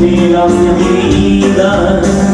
pelas avenidas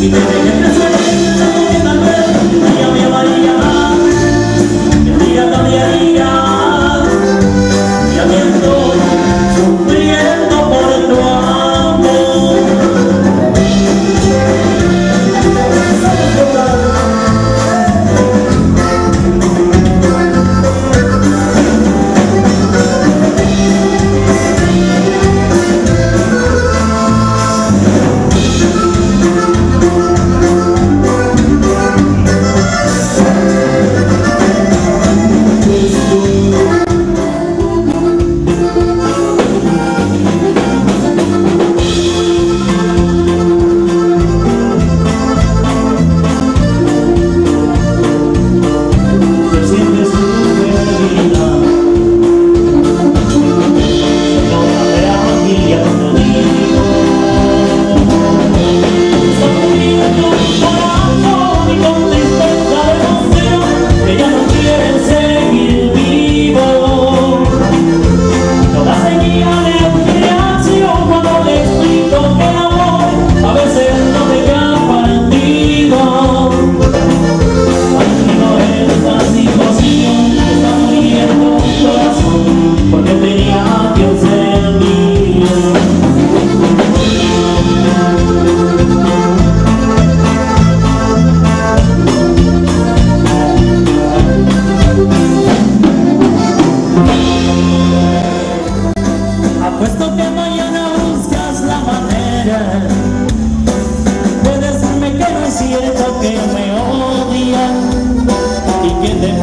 senté Y begin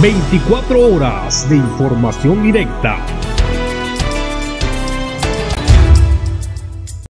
24 horas de información directa